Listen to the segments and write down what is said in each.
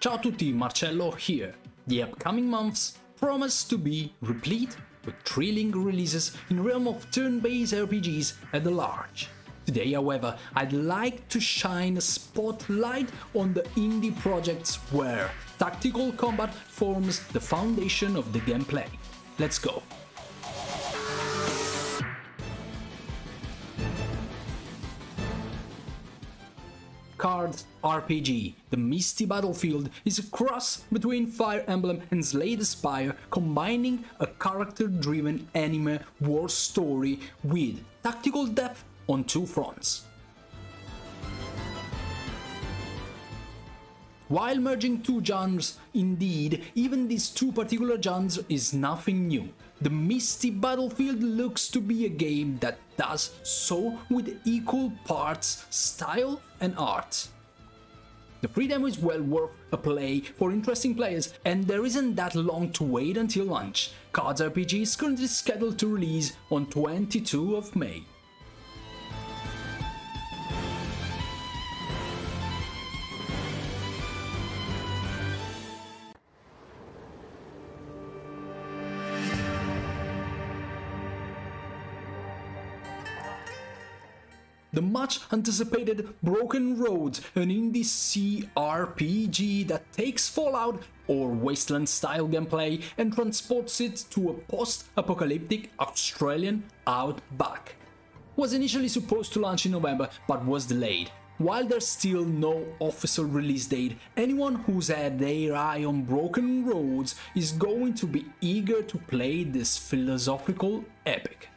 Ciao tutti, Marcello here. The upcoming months promise to be replete with thrilling releases in realm of turn-based RPGs at the large. Today, however, I'd like to shine a spotlight on the indie projects where tactical combat forms the foundation of the gameplay. Let's go! Cards RPG. The Misty Battlefield is a cross between Fire Emblem and Slay the Spire, combining a character-driven anime war story with tactical depth on two fronts. While merging two genres, indeed, even these two particular genres is nothing new. The Misty Battlefield looks to be a game that does so with equal parts style and art. The free demo is well worth a play for interesting players and there isn't that long to wait until launch. Cards RPG is currently scheduled to release on 22 of May. The much anticipated Broken Roads, an indie CRPG that takes Fallout or Wasteland style gameplay and transports it to a post apocalyptic Australian outback. Was initially supposed to launch in November but was delayed. While there's still no official release date, anyone who's had their eye on Broken Roads is going to be eager to play this philosophical epic.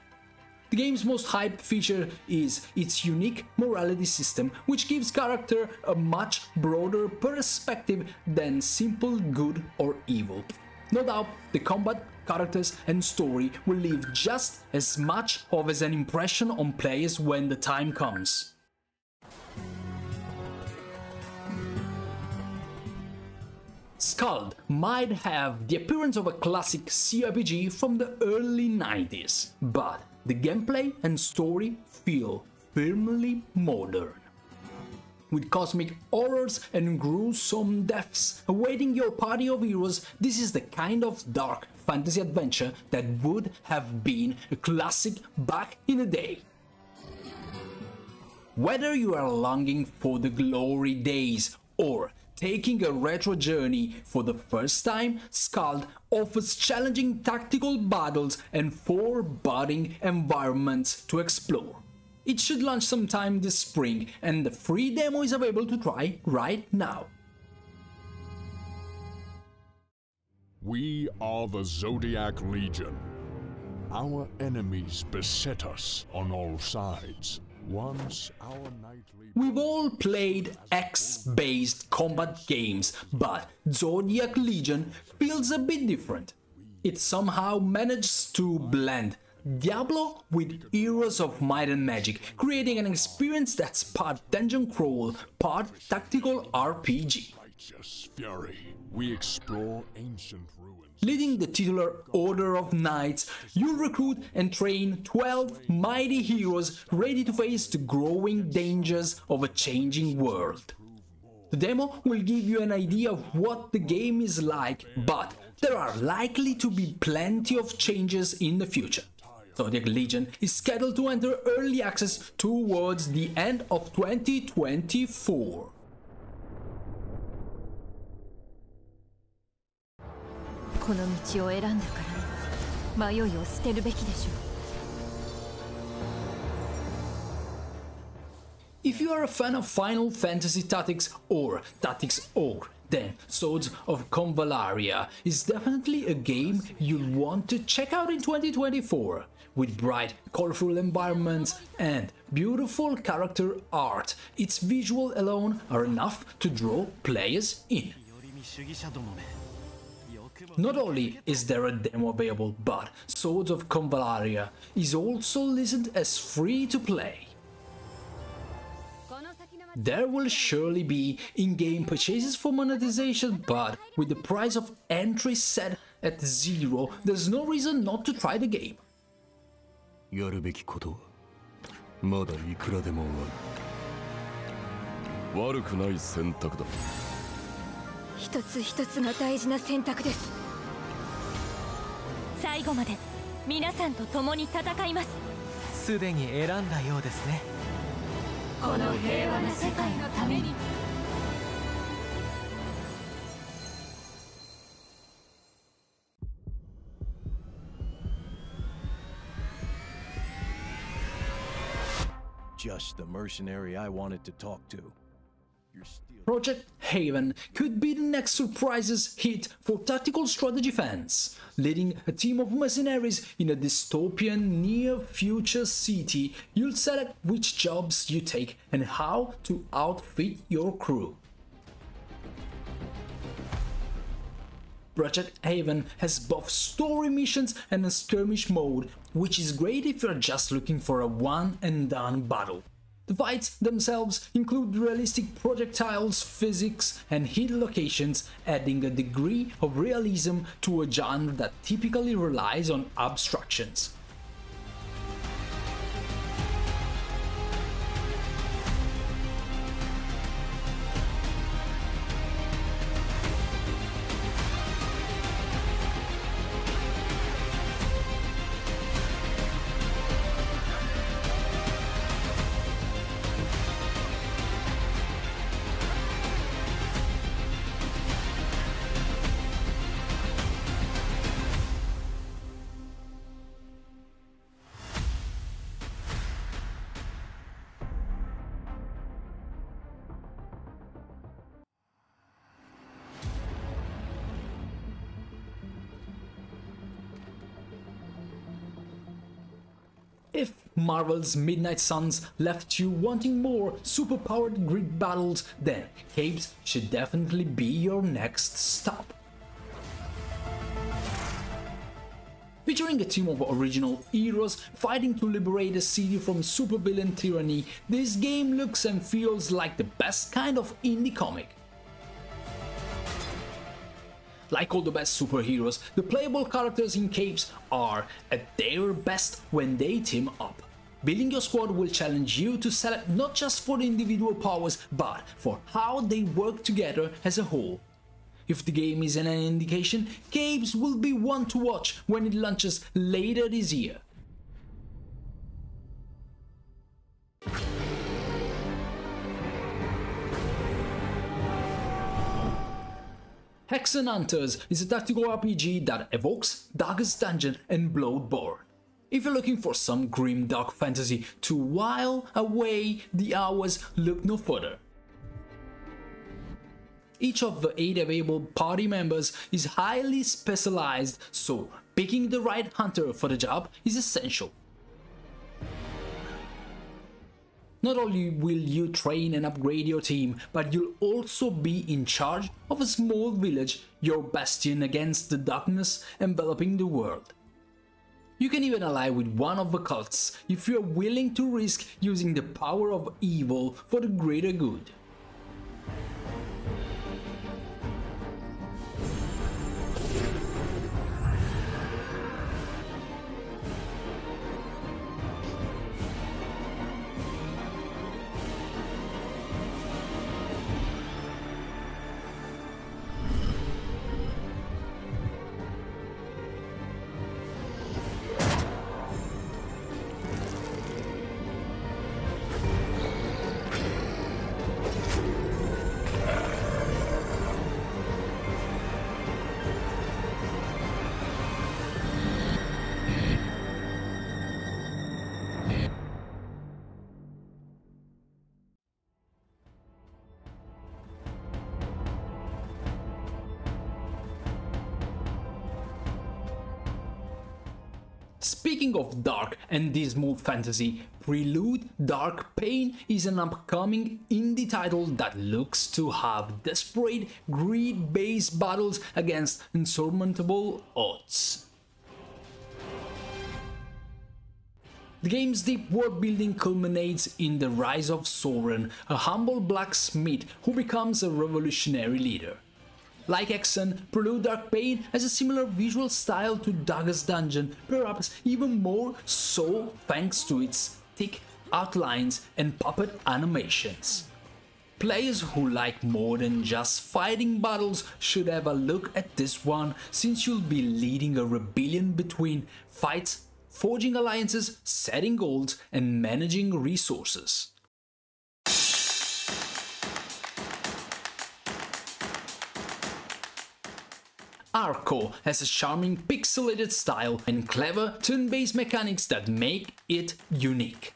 The game's most hyped feature is its unique morality system, which gives character a much broader perspective than simple good or evil. No doubt, the combat, characters and story will leave just as much of as an impression on players when the time comes. Skald might have the appearance of a classic CRPG from the early 90s, but the gameplay and story feel firmly modern. With cosmic horrors and gruesome deaths awaiting your party of heroes, this is the kind of dark fantasy adventure that would have been a classic back in the day. Whether you are longing for the glory days or Taking a retro journey for the first time, Skald offers challenging tactical battles and foreboding environments to explore. It should launch sometime this spring and the free demo is available to try right now. We are the Zodiac Legion. Our enemies beset us on all sides. Once our nightly... We've all played hex-based combat games, but Zodiac Legion feels a bit different. It somehow manages to blend Diablo with Heroes of Might and Magic, creating an experience that's part dungeon crawl, part tactical RPG. Righteous fury, we explore ancient ruins. Leading the titular Order of Knights, you'll recruit and train 12 mighty heroes ready to face the growing dangers of a changing world. The demo will give you an idea of what the game is like, but there are likely to be plenty of changes in the future. Zodiac Legion is scheduled to enter early access towards the end of 2024. If you are a fan of Final Fantasy Tactics or Tactics Ogre, then Swords of Convallaria is definitely a game you'll want to check out in 2024. With bright, colorful environments and beautiful character art, its visuals alone are enough to draw players in. Not only is there a demo available, but Swords of Convallaria is also listed as free to play. There will surely be in-game purchases for monetization, but with the price of entry set at zero, there's no reason not to try the game. やるべきことはまだいくらでもある悪くない選択だ一つ一つが大事な選択です最後まで皆さんと共に戦います。すでに選んだようですね。この平和な世界のために。Just the mercenary I wanted to talk to. Project Haven could be the next surprises hit for tactical strategy fans, leading a team of mercenaries in a dystopian near future city. You'll select which jobs you take and how to outfit your crew. Project Haven has both story missions and a skirmish mode, which is great if you're just looking for a one and done battle. The fights themselves include realistic projectiles, physics, and hit locations, adding a degree of realism to a genre that typically relies on abstractions. Marvel's Midnight Suns left you wanting more superpowered grid battles, then Capes should definitely be your next stop. Featuring a team of original heroes fighting to liberate a city from supervillain tyranny, this game looks and feels like the best kind of indie comic. Like all the best superheroes, the playable characters in Capes are at their best when they team up. Building your squad will challenge you to select not just for the individual powers, but for how they work together as a whole. If the game is an indication, Capes will be one to watch when it launches later this year. Hexxen Hunters is a tactical RPG that evokes Darkest Dungeon and Bloodborne. If you're looking for some grim dark fantasy to while away the hours, look no further. Each of the 8 available party members is highly specialized, so picking the right hunter for the job is essential. Not only will you train and upgrade your team, but you'll also be in charge of a small village, your bastion against the darkness enveloping the world. You can even ally with one of the cults if you're willing to risk using the power of evil for the greater good. Speaking of dark and dismal fantasy, Prelude Dark Pain is an upcoming indie title that looks to have desperate, greed based battles against insurmountable odds. The game's deep world building culminates in the rise of Soren, a humble blacksmith who becomes a revolutionary leader. Like Hexxen, Prelude Dark Pain has a similar visual style to Darkest Dungeon, perhaps even more so thanks to its thick outlines and puppet animations. Players who like more than just fighting battles should have a look at this one since you'll be leading a rebellion between fights, forging alliances, setting goals and managing resources. Arco has a charming pixelated style and clever turn-based mechanics that make it unique.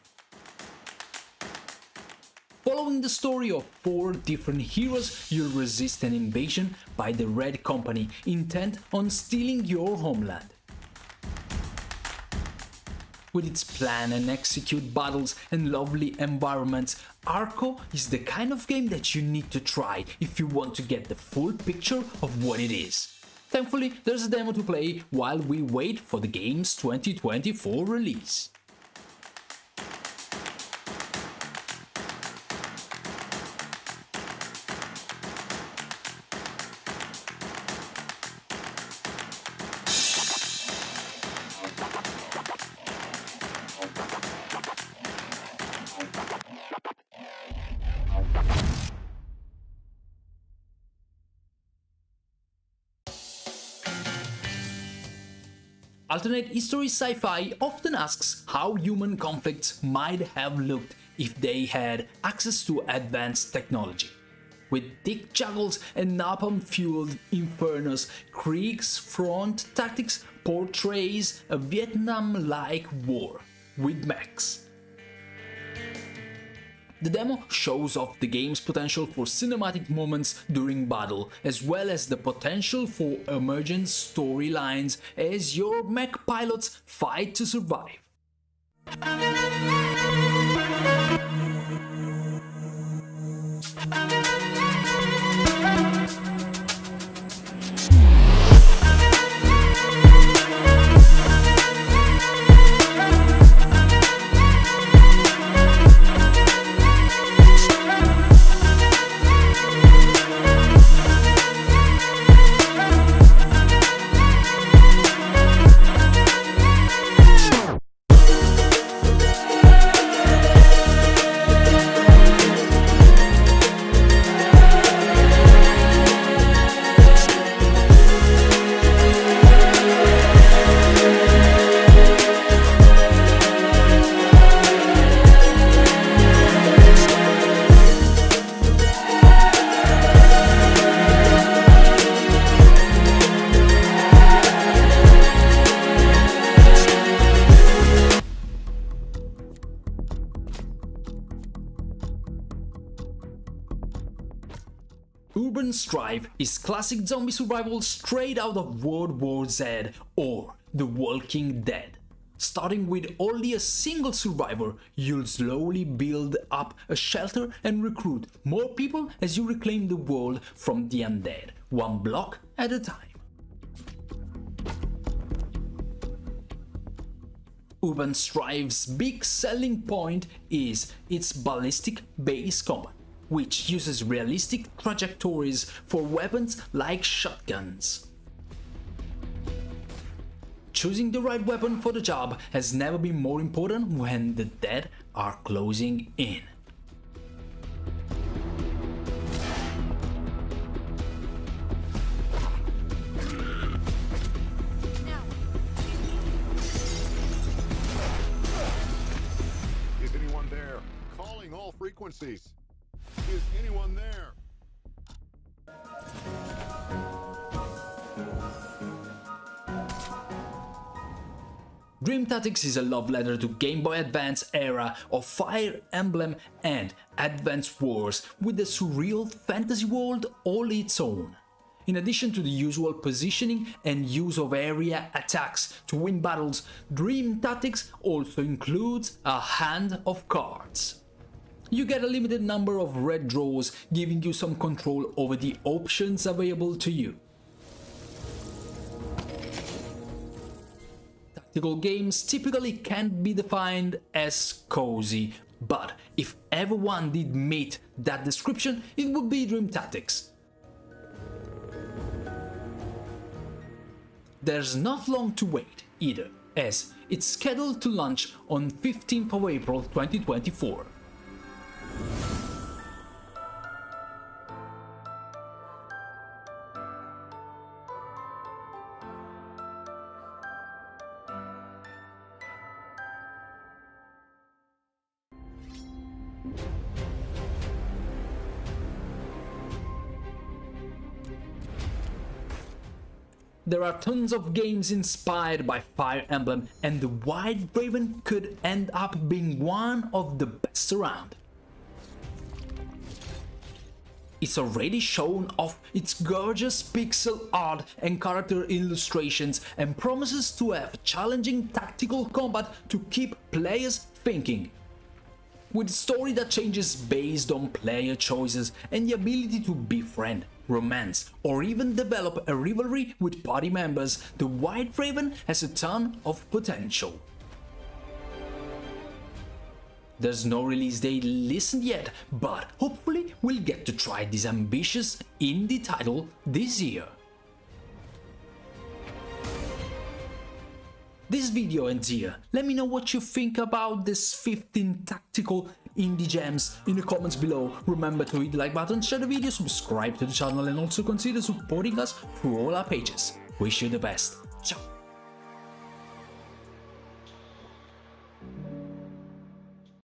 Following the story of four different heroes, you'll resist an invasion by the Red Company intent on stealing your homeland. With its plan and execute battles and lovely environments, Arco is the kind of game that you need to try if you want to get the full picture of what it is. Thankfully, there's a demo to play while we wait for the game's 2024 release. Alternate history sci-fi often asks how human conflicts might have looked if they had access to advanced technology. With dick juggles and napalm-fueled infernos, Krieg's front tactics portrays a Vietnam-like war with mechs. The demo shows off the game's potential for cinematic moments during battle, as well as the potential for emergent storylines as your mech pilots fight to survive. Strife is classic zombie survival straight out of World War Z or The Walking Dead. Starting with only a single survivor, you'll slowly build up a shelter and recruit more people as you reclaim the world from the undead, one block at a time. Urban Strife's big selling point is its ballistic base combat which uses realistic trajectories for weapons like shotguns. Choosing the right weapon for the job has never been more important when the dead are closing in. Is anyone there? Calling all frequencies. Is anyone there? Dream Tactics is a love letter to Game Boy Advance era of Fire Emblem and Advance Wars with a surreal fantasy world all its own. In addition to the usual positioning and use of area attacks to win battles, Dream Tactics also includes a hand of cards. You get a limited number of red draws, giving you some control over the options available to you. Tactical games typically can't be defined as cozy, but if everyone did meet that description, it would be Dream Tactics. There's not long to wait either, as it's scheduled to launch on 15th of April 2024. There are tons of games inspired by Fire Emblem and the White Raven could end up being one of the best around. It's already shown off its gorgeous pixel art and character illustrations and promises to have challenging tactical combat to keep players thinking. With a story that changes based on player choices and the ability to befriend, romance, or even develop a rivalry with party members, the White Raven has a ton of potential. There's no release date listed yet, but hopefully we'll get to try this ambitious indie title this year. This video ends here. Let me know what you think about this 15 tactical indie gems in the comments below. Remember to hit the like button, share the video, subscribe to the channel and also consider supporting us through all our pages. Wish you the best. Ciao!